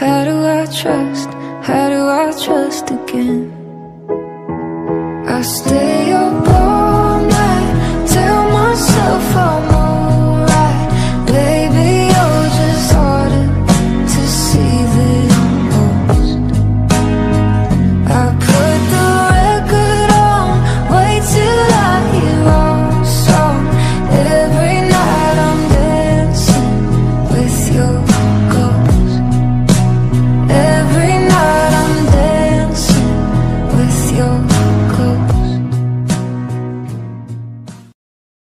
How do I trust? How do I trust again? I stay up